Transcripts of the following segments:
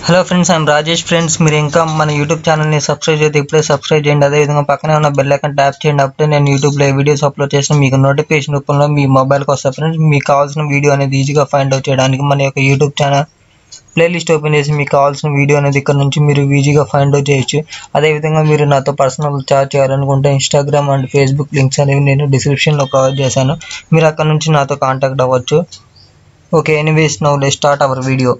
Hello friends I'm Rajesh friends మీరు ఇంకా మన యూట్యూబ్ ఛానల్ని సబ్స్క్రైబ్ చేస్తే ఇప్పుడే సబ్స్క్రైబ్ చేయండి. అదేవిధంగా పక్కనే ఉన్న బెల్ ఐకన్ ట్యాప్ చేయండి. అప్పుడే నేను యూట్యూబ్లో వీడియోస్ అప్లోడ్ చేసిన మీకు నోటిఫికేషన్ రూపంలో మీ మొబైల్కి వస్తాయి ఫ్రెండ్స్ మీకు కావాల్సిన వీడియో అనేది ఈజీగా ఫైండ్ అవుట్ చేయడానికి మన యొక్క యూట్యూబ్ ఛానల్ ప్లేలిస్ట్ ఓపెన్ చేసి మీకు కావాల్సిన వీడియో అనేది ఇక్కడ నుంచి మీరు ఈజీగా ఫైండ్ అవుట్ చేయొచ్చు. అదేవిధంగా మీరు నాతో పర్సనల్ చాట్ చేయాలనుకుంటే ఇన్స్టాగ్రామ్ అండ్ ఫేస్బుక్ లింక్స్ అనేవి నేను డిస్క్రిప్షన్లో ప్రొవైడ్ చేశాను. మీరు అక్కడ నుంచి నాతో కాంటాక్ట్ అవ్వచ్చు. Okay anyways now let start our video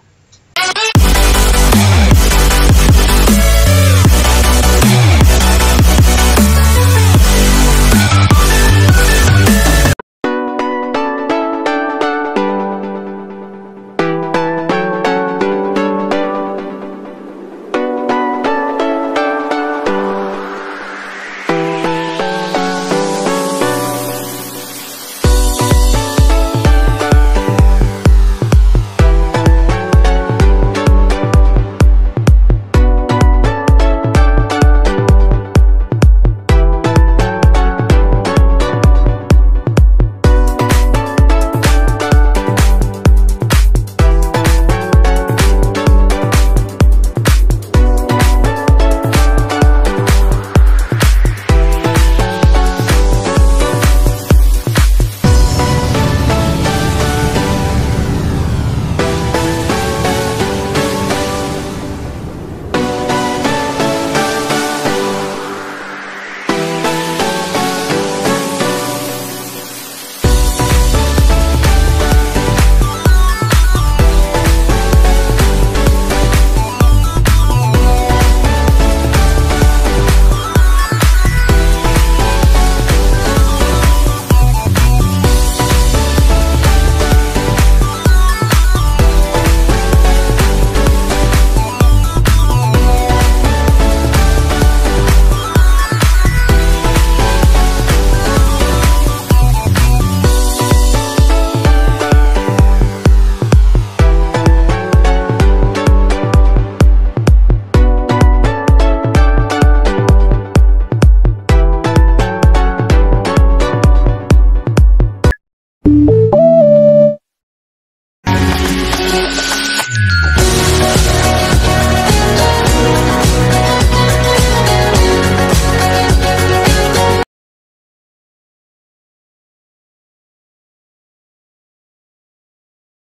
it.